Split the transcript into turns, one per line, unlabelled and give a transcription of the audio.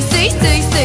say, say, say.